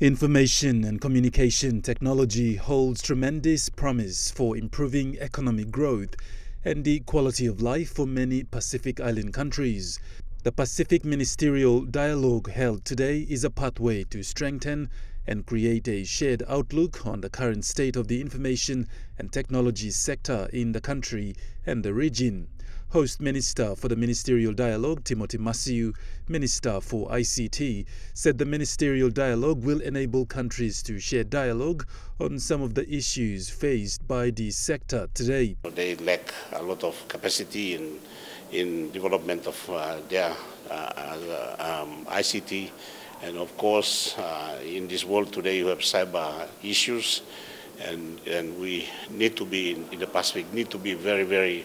Information and communication technology holds tremendous promise for improving economic growth and the quality of life for many Pacific Island countries. The Pacific Ministerial Dialogue held today is a pathway to strengthen and create a shared outlook on the current state of the information and technology sector in the country and the region. Host Minister for the Ministerial Dialogue, Timothy Masiu, Minister for ICT, said the Ministerial Dialogue will enable countries to share dialogue on some of the issues faced by the sector today. They lack a lot of capacity in, in development of uh, their uh, uh um, ICT. And of course, uh, in this world today, you have cyber issues. And, and we need to be, in, in the Pacific, need to be very, very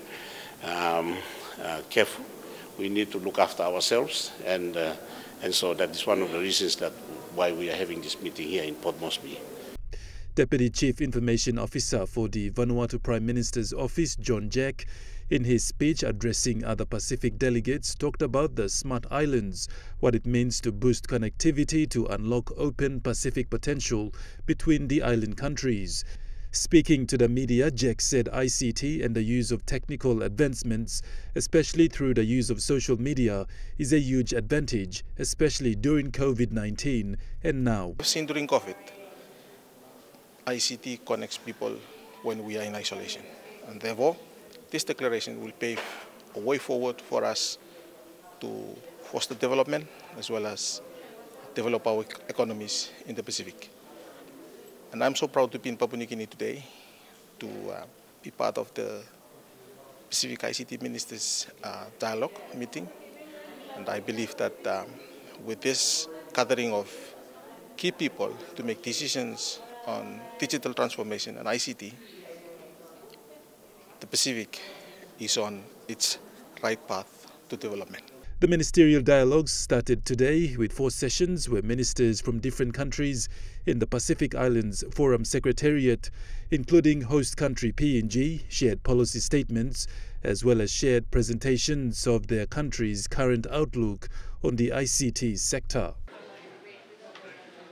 um, uh, careful. We need to look after ourselves, and uh, and so that is one of the reasons that why we are having this meeting here in Port Moresby. Deputy Chief Information Officer for the Vanuatu Prime Minister's Office, John Jack, in his speech addressing other Pacific delegates, talked about the smart islands, what it means to boost connectivity to unlock open Pacific potential between the island countries. Speaking to the media, Jack said ICT and the use of technical advancements, especially through the use of social media, is a huge advantage, especially during COVID 19 and now. We've seen during COVID, ICT connects people when we are in isolation. And therefore, this declaration will pave a way forward for us to foster development as well as develop our economies in the Pacific. And I'm so proud to be in Papua New Guinea today to uh, be part of the Pacific ICT Ministers uh, Dialogue meeting. And I believe that um, with this gathering of key people to make decisions on digital transformation and ICT, the Pacific is on its right path to development. The ministerial dialogues started today with four sessions where ministers from different countries in the Pacific Islands Forum Secretariat, including host country PNG, shared policy statements as well as shared presentations of their country's current outlook on the ICT sector.